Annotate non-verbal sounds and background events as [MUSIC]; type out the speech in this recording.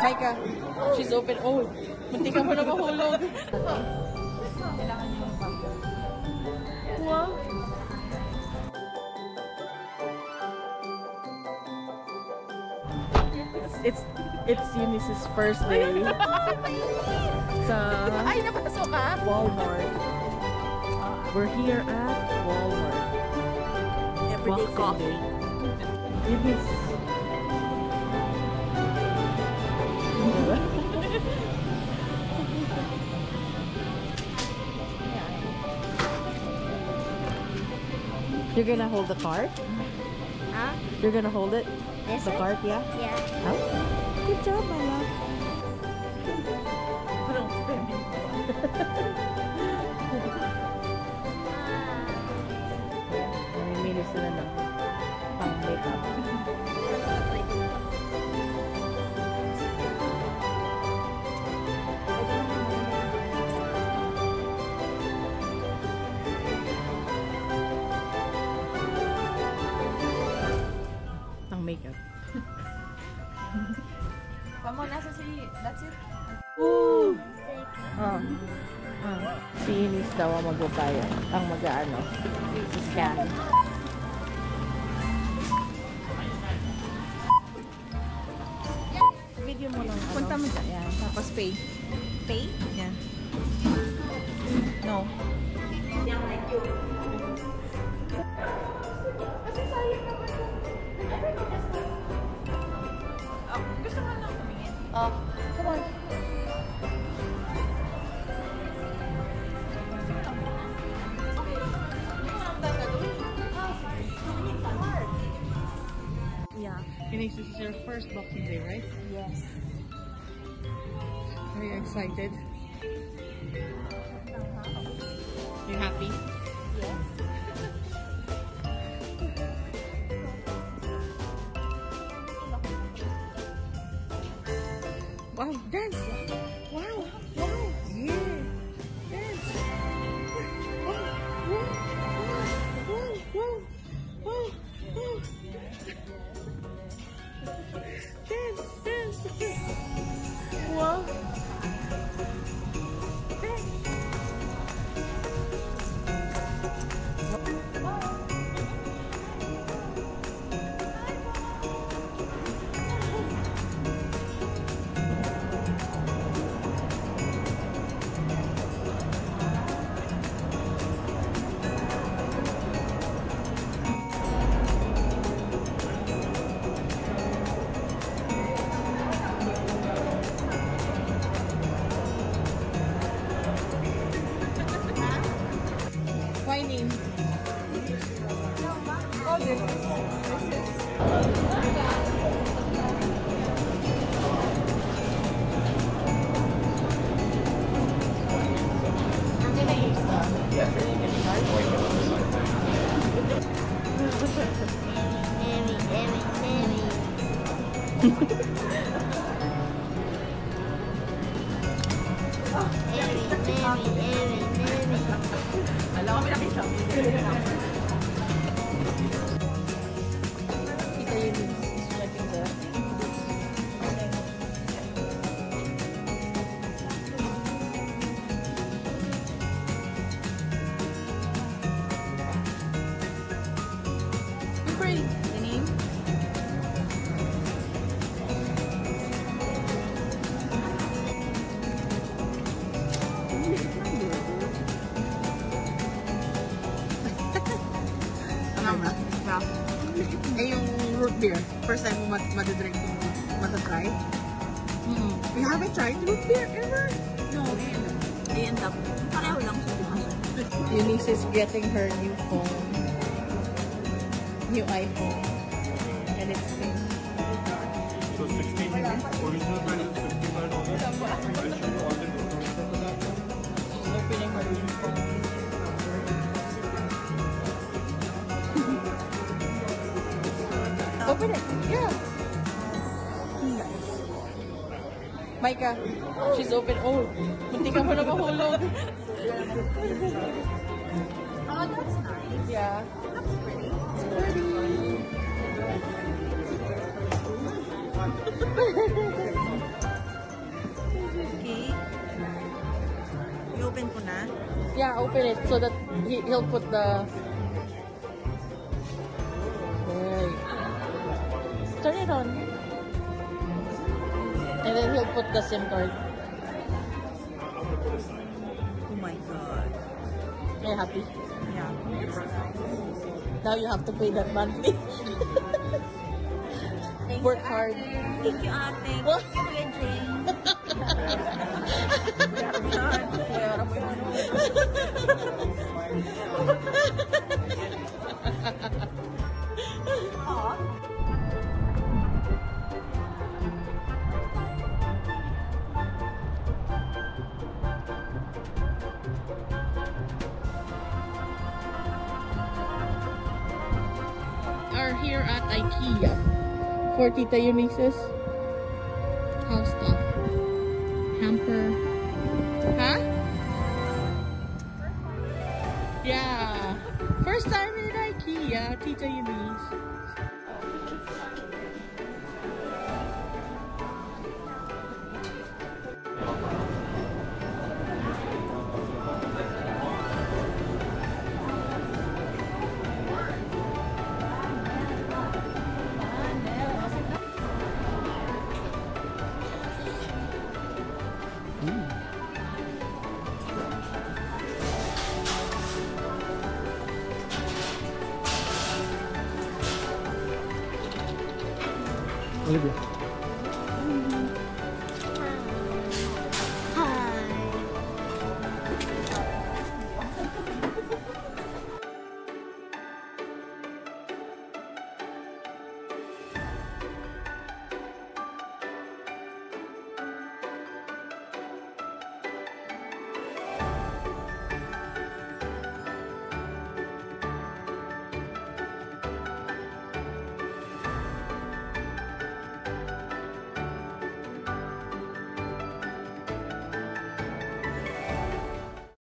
Micah, she's open. Oh, munti ka mo na mahulog. Wow. It's it's Eunice's first day sa Ay, napasok ka? Ah. Walmart. We're here at Walmart. Everyday Boxing coffee. Day. Eunice. You're gonna hold the cart? Huh? You're gonna hold it? This The one? cart, yeah? Yeah. Oh. Good job, my love. [LAUGHS] [LAUGHS] daw ang magbabayad. Ang mag-ano. Scan. Video mo lang. Punta mo dyan. Yan. Tapos pay. Pay? Yan. No. Oh, gusto mo lang. Oh, Eunice, this is your first Boxing Day, right? Yes. Are you excited? You happy? Yes. Wow, dance! Wow, Alam ko, pinakita. Eh, yung root beer. First time mo mat matadrink yung matatry? Mm. You haven't tried root beer ever? No, and, and up. Pareho lang sa pumasok. Eunice is getting her new phone. New iPhone. And it's pink. So 16 GB, original price is 55 dollars. I should all the opening her new phone. Open it. Yeah. Micah, she's open. Oh, munti ka mo na mahulog. [LAUGHS] Oh, that's nice. Yeah. That's pretty. It's pretty. okay. You open po na? Yeah, open it so that he, he'll put the Turn it on. And then he'll put the SIM card. Oh my God. Are you happy? Yeah. Now you have to pay that monthly. Thank Work you, hard. ate. Thank you, ate. What? Thank you, Kuya [LAUGHS] [LAUGHS] here at IKEA for Tita Eunice's house stuff. Hamper. Huh? Yeah. First time in IKEA, Tita Eunice. Libya.